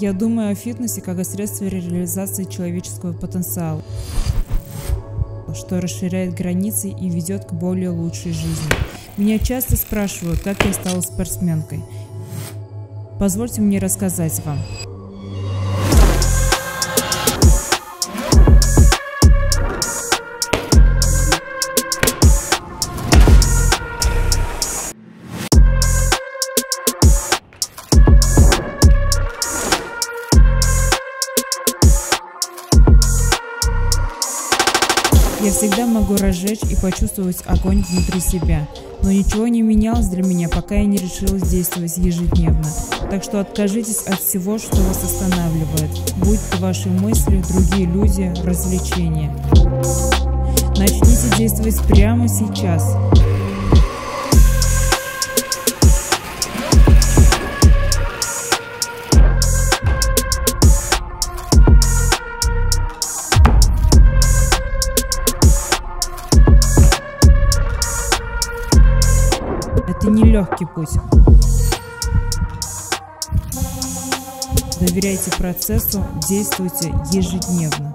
Я думаю о фитнесе как о средстве реализации человеческого потенциала, что расширяет границы и ведет к более лучшей жизни. Меня часто спрашивают, как я стала спортсменкой. Позвольте мне рассказать вам. Я всегда могу разжечь и почувствовать огонь внутри себя. Но ничего не менялось для меня, пока я не решилась действовать ежедневно. Так что откажитесь от всего, что вас останавливает. Будь то ваши мысли, другие люди, развлечения. Начните действовать прямо сейчас. Это не легкий путь. Доверяйте процессу, действуйте ежедневно.